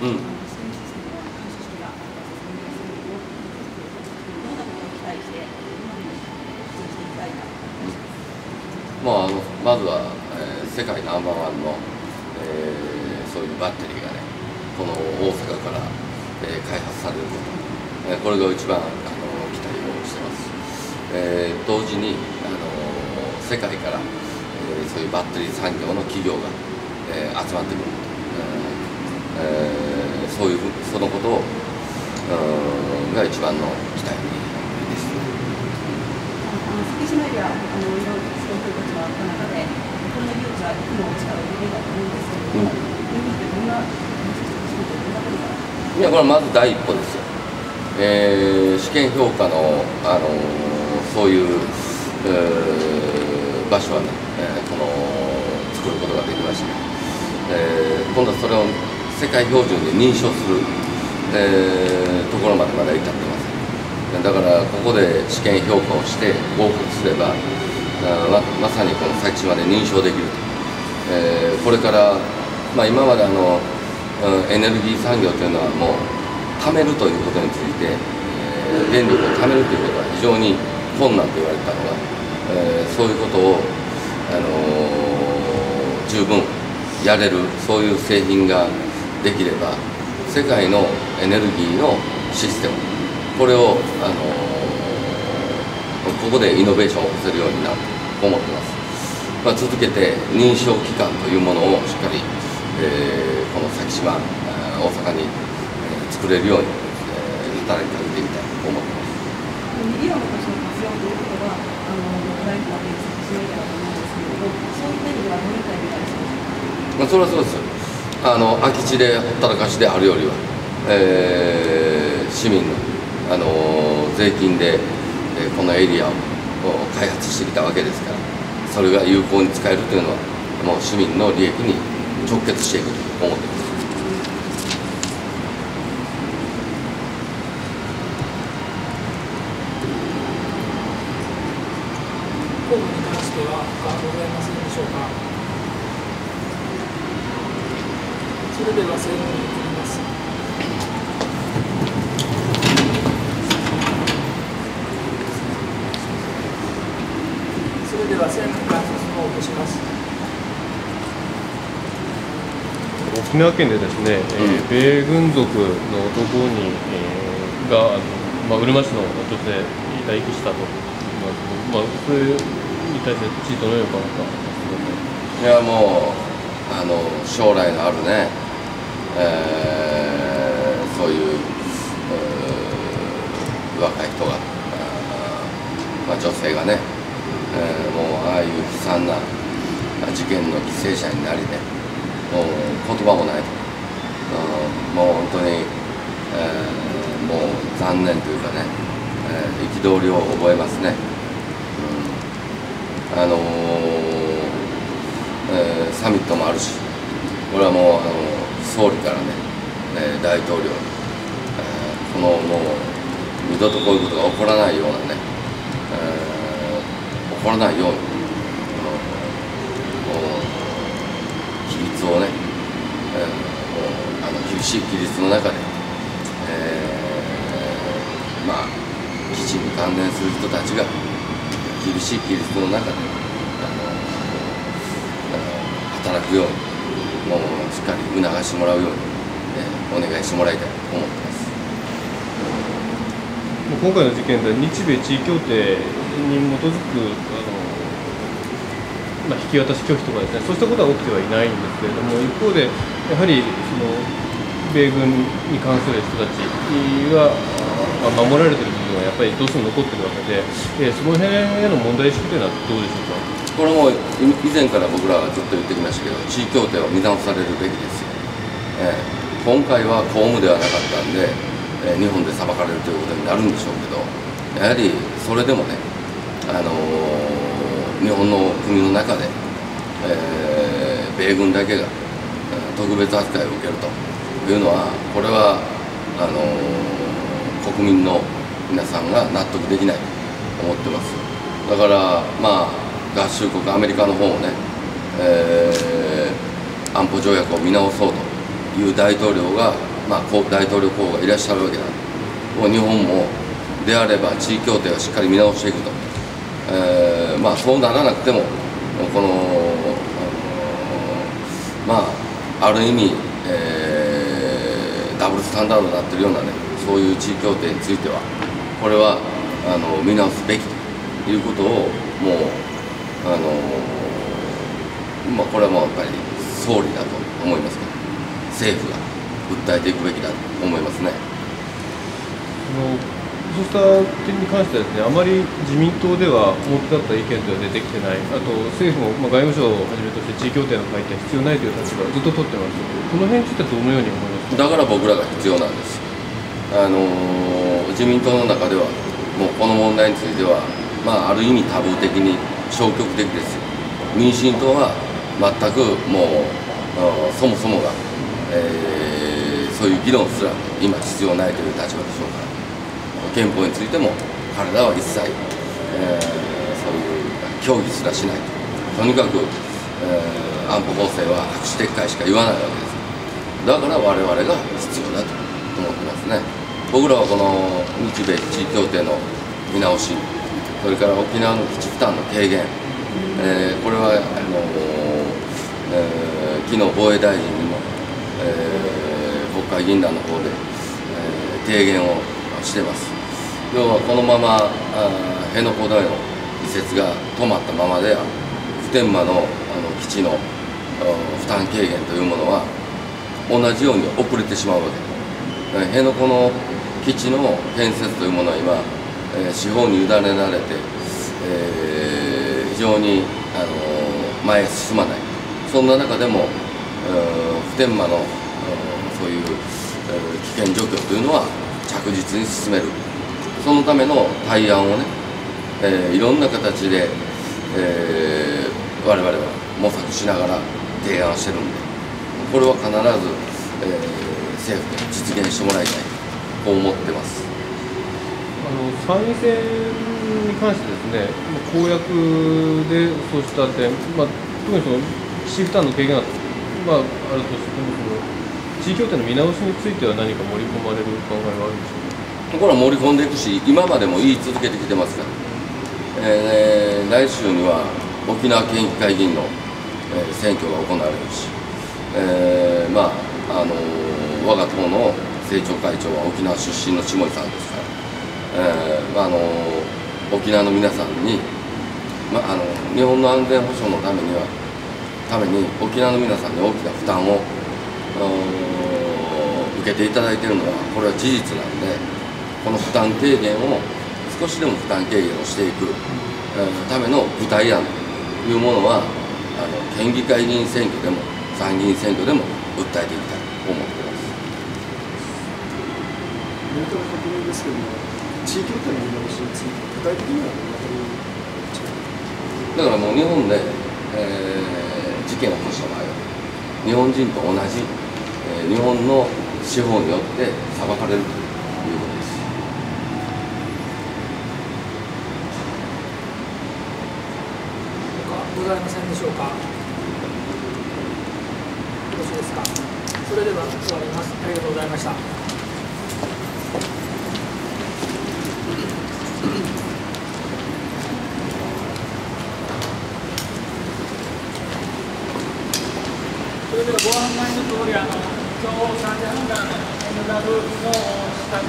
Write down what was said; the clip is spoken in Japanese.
うん。まあ、あのまずは、えー、世界ナンバーワンの、えー、そういうバッテリーがねこの大阪から、えー、開発されること、えー、これが一番あの期待をしてます、えー、同時にあの世界から、えー、そういうバッテリー産業の企業が、えー、集まってくること、えー、そういうそのことをが一番の期待です。いろいろそういうことがあった中で、この技術は雲を使う例だと思うんですけれや、これまず第一歩ですよ。えー、試験評価の、あのそういう、えー、場所はね、えー、この作ることができました、えー、今度はそれを世界標準で認証する、えー、ところまでまだ至ってません。だからここで試験評価をして合格すればままさにこの佐吉まで認証できると、えー、これから、まあ、今まであの、うん、エネルギー産業というのはもう貯めるということについて、えー、電力を貯めるということは非常に困難と言われたのが、えー、そういうことを、あのー、十分やれるそういう製品ができれば世界のエネルギーのシステムこれを、あのーここでイノベーションを起こせるようになると思ってます、まあ、続けて認証機関というものをしっかり、えー、この先島大阪に、えー、作れるように、えー、働きかけていきたいと思ってます。の活用ということはあの大事な点先島だと思うんですけれどもそういう点ではど意味がありそうですか、まあ、それはそうですあの空き地でほったらかしであるよりは、えー、市民のあの税金でえこのエリアを開発してきたわけですからそれが有効に使えるというのはもう市民の利益に直結していくと思っています。に関してはございませんでしょうか？それでは正門に移ります。は政府から質問を起こします。沖縄県でですね、えー、米軍属の男に、えー、があの、まあ、うるま市の女性に待機したと。まあ、それに対してどのように考えいやもうあの将来のあるね、えー、そういう、若い人が、まあ、女性がねえー、もうああいう悲惨な事件の犠牲者になりねもう言葉もないと、うん、もう本当に、えー、もう残念というかね憤、えー、りを覚えますね、うん、あのー、えー、サミットもあるしこれはもうあの総理からね、え大統領に、えこのもう二度とこういうことが起こらないようなね、えー起こらないように規律をね、えー、あの厳しい規律の中で、えー、まあ基地に関連する人たちが厳しい規律の中であの働くようにもうしっかり促してもらうように、えー、お願いしてもらいたいと思ってます。今回の事件で日米地位協定に基づくあの、まあ、引き渡し拒否とかですねそうしたことは起きてはいないんですけれども一方でやはりその米軍に関する人たちが、まあ、守られてる部分はやっぱりどうしても残ってるわけで、えー、その辺への問題意識というのはどうでしょうか？これも以前から僕らはずっと言ってきましたけど地位協定を見直されるべきですよ、えー、今回は公務ではなかったんでえ日本で裁かれるということになるんでしょうけどやはりそれでもね、あのー、日本の国の中で、えー、米軍だけが特別扱いを受けると。いうのはこれはあのー、国民の皆さんが納得できないと思ってます。だからまあ合衆国アメリカの方もね、えー、安保条約を見直そうという大統領が、まあ、大統領候補がいらっしゃるわけだ。もう日本もであれば地位協定をしっかり見直していくと、えーまあ、そうならなくてもこの、まあある意味、えー、ダブルスタンダードになってるようなねそういう地位協定についてはこれはあの見直すべきということをもうあのまあこれはもうやっぱり総理だと思いますけど政府が訴えていくべきだと思いますね。そうした点に関してはですね、あまり自民党では表立った意見というのは出てきてない、あと政府も、まあ、外務省をはじめとして地位協定の改定は必要ないという立場をずっと取ってます。この辺についてはどのように思いますだから僕らが必要なんです。あのー、自民党の中では、もうこの問題については、まあ、ある意味タブー的に消極的ですよ。民進党は全くもう、そもそもが、えー、そういう議論すら今必要ないという立場でしょうから。憲法についても彼らは一切、えー、そういう協議すらしないとにかく、えー、安保法制は白紙撤回しか言わないわけですだから我々が必要だと思ってますね。僕らはこの日米地位協定の見直しそれから沖縄の基地負担の軽減、えー、これはあの、えー、昨日防衛大臣にも、えー、国会議員団の方で、えー、提言をしてます。要はこのまま辺野古での移設が止まったままでは普天間のあの基地の負担軽減というものは同じように遅れてしまうわけ。辺野古の基地の建設というものは今、えー、司法に委ねられて、えー、非常に、あの前へ進まない。そんな中でも、普天間のそういう、危険状況というのは着実に進める。そのための対案をね、え、いろんな形で、え、我々は模索しながら提案してるんで。これは必ず、えー、政府で実現してもらいたいと思ってます。あの参院選に関してですね公約でそうした点、まあ、特にその岸負担の軽減が、まあ、あるとしても地位協定の見直しについては何か盛り込まれる考えはあるんでしょうか？これは盛り込んでいくし今までも言い続けてきてますから、えー、来週には沖縄県議会議員の、えー、選挙が行われるし、えー、まああの、我が党の政調会長は沖縄出身の下井さんですから、えーまああの、沖縄の皆さんに、まあ、あの日本の安全保障のためにはために沖縄の皆さんに大きな負担を受けていただいているのはこれは事実なんで。この負担軽減を少しでも負担軽減をしていく、えー、ための具体案というものはあの県議会議員選挙でも参議院選挙でも訴えていきたいと思っています。メントの確認ですけども、地域ごとの見直しについて具体的にはだからもう日本で、えー、事件を起こした場合は日本人と同じ、えー、日本の司法によって裁かれるということです。ございませんでしょうか？ですか？それでは終わります。ありがとうございました。それではご案内の通りあの今日3時半からの NW の視察